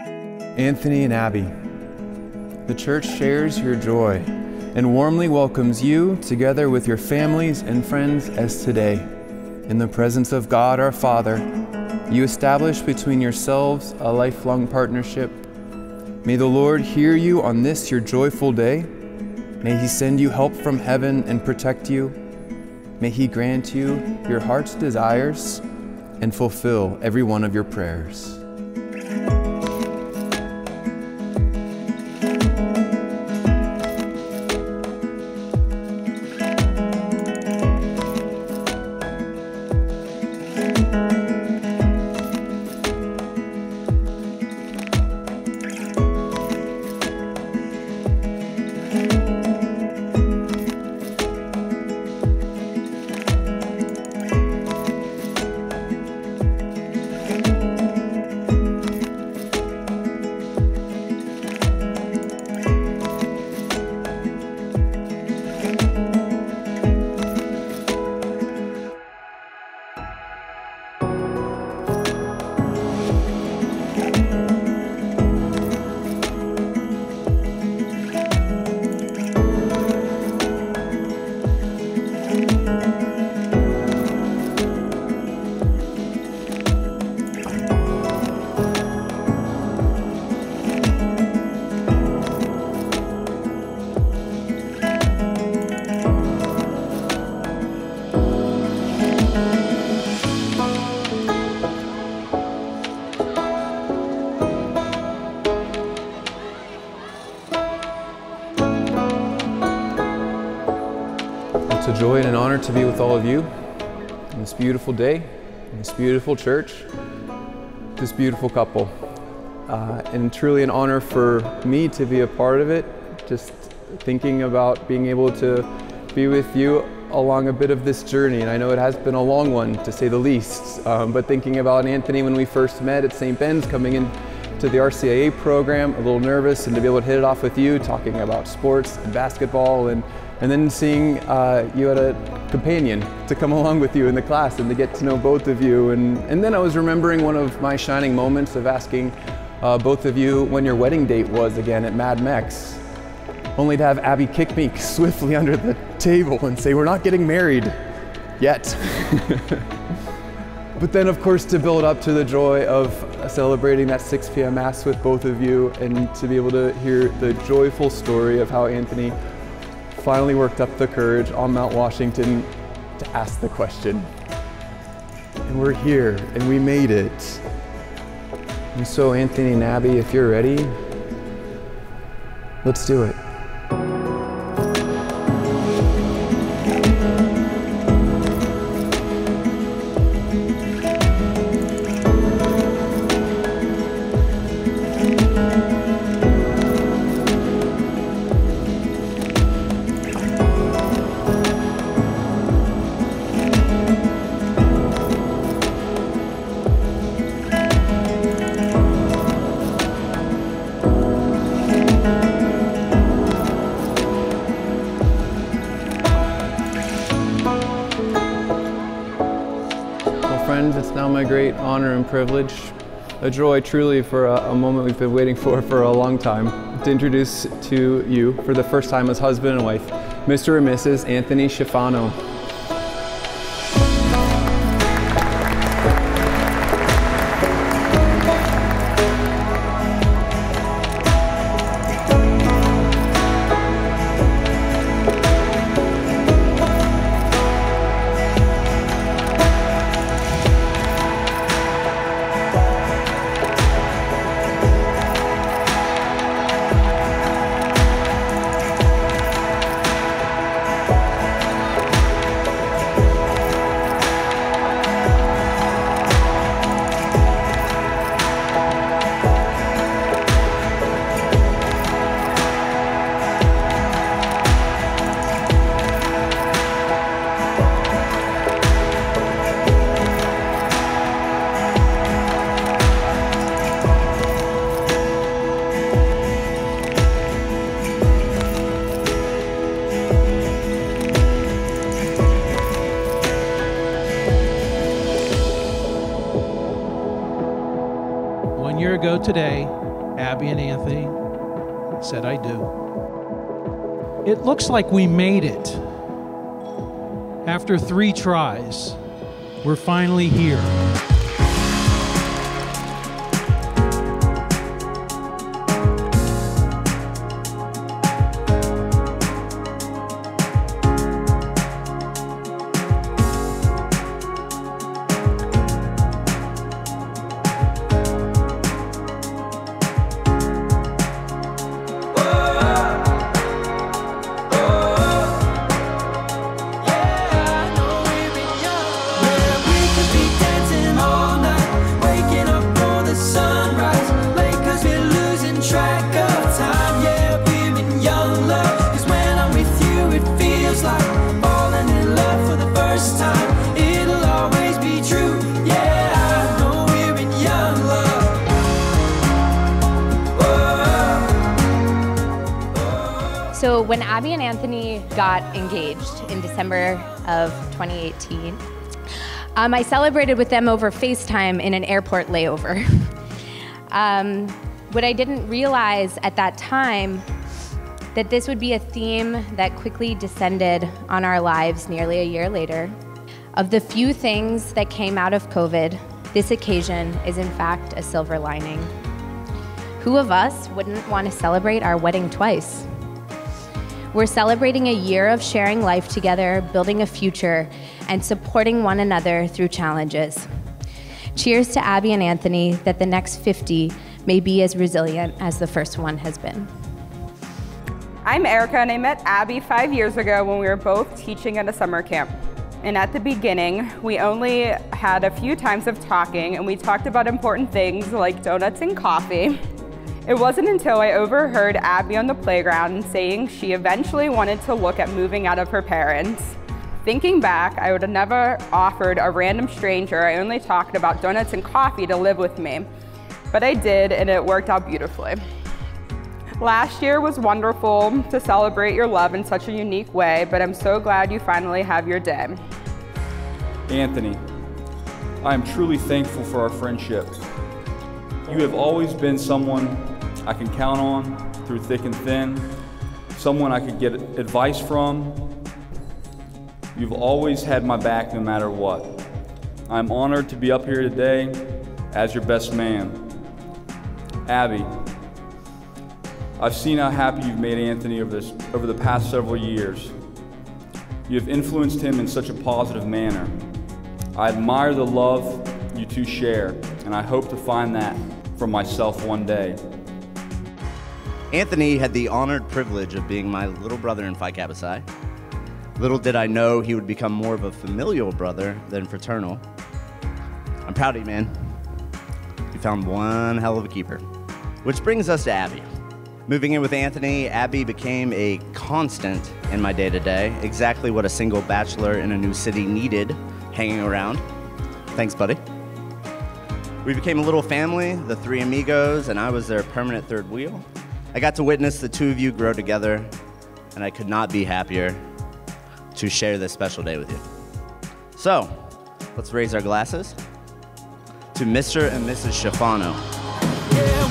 Anthony and Abbey, the church shares your joy and warmly welcomes you together with your families and friends as today, in the presence of God our Father, you establish between yourselves a lifelong partnership. May the Lord hear you on this your joyful day. May He send you help from heaven and protect you. May He grant you your heart's desires and fulfill every one of your prayers. It's a joy and an honor to be with all of you on this beautiful day, in this beautiful church, this beautiful couple. Uh, and truly an honor for me to be a part of it, just thinking about being able to be with you along a bit of this journey. And I know it has been a long one, to say the least. Um, but thinking about Anthony when we first met at St. Ben's, coming in to the RCIA program, a little nervous, and to be able to hit it off with you, talking about sports and basketball, and, and then seeing uh, you had a companion to come along with you in the class and to get to know both of you. And, and then I was remembering one of my shining moments of asking uh, both of you when your wedding date was again at Mad Mex, only to have Abbey kick me swiftly under the table and say, We're not getting married yet. But then, of course, to build up to the joy of celebrating that 6 p.m. Mass with both of you and to be able to hear the joyful story of how Anthony finally worked up the courage on Mount Washington to ask the question. And we're here and we made it. And so, Anthony and Abbey, if you're ready, let's do it. Friends, it's now my great honor and privilege, a joy truly for a, a, moment we've been waiting for for a long time, to introduce to you for the first time as husband and wife, Mr. and Mrs. Anthony Schifano. Abbey and Anthony said, I do. It looks like we made it. After three tries, we're finally here. Abbey and Anthony got engaged in December of 2018, um, I celebrated with them over FaceTime in an airport layover. um, what I didn't realize at that time that this would be a theme that quickly descended on our lives nearly a year later. Of the few things that came out of COVID, this occasion is in fact a silver lining. Who of us wouldn't want to celebrate our wedding twice? We're celebrating a year of sharing life together, building a future, and supporting one another through challenges. Cheers to Abbey and Anthony that the next 50 may be as resilient as the first one has been. I'm Erica, and I met Abbey five years ago when we were both teaching at a summer camp. And at the beginning, we only had a few times of talking, and we talked about important things like donuts and coffee. It wasn't until I overheard Abbey on the playground saying she eventually wanted to look at moving out of her parents. Thinking back, I would have never offered a random stranger I only talked about donuts and coffee to live with me. But I did, and it worked out beautifully. Last year was wonderful to celebrate your love in such a unique way, but I'm so glad you finally have your day. Anthony, I am truly thankful for our friendship. You have always been someone I can count on through thick and thin, someone I could get advice from. You've always had my back no matter what. I'm honored to be up here today as your best man. Abbey, I've seen how happy you've made Anthony over, this, over the past several years. You have influenced him in such a positive manner. I admire the love you two share, and I hope to find that for myself one day. Anthony had the honored privilege of being my little brother in Phi Kappa Psi. Little did I know he would become more of a familial brother than fraternal. I'm proud of you, man. You found one hell of a keeper. Which brings us to Abbey. Moving in with Anthony, Abbey became a constant in my day to day, exactly what a single bachelor in a new city needed hanging around. Thanks, buddy. We became a little family, the three amigos, and I was their permanent third wheel. I got to witness the two of you grow together, and I could not be happier to share this special day with you. So, let's raise our glasses to Mr. and Mrs. Schifano. Yeah,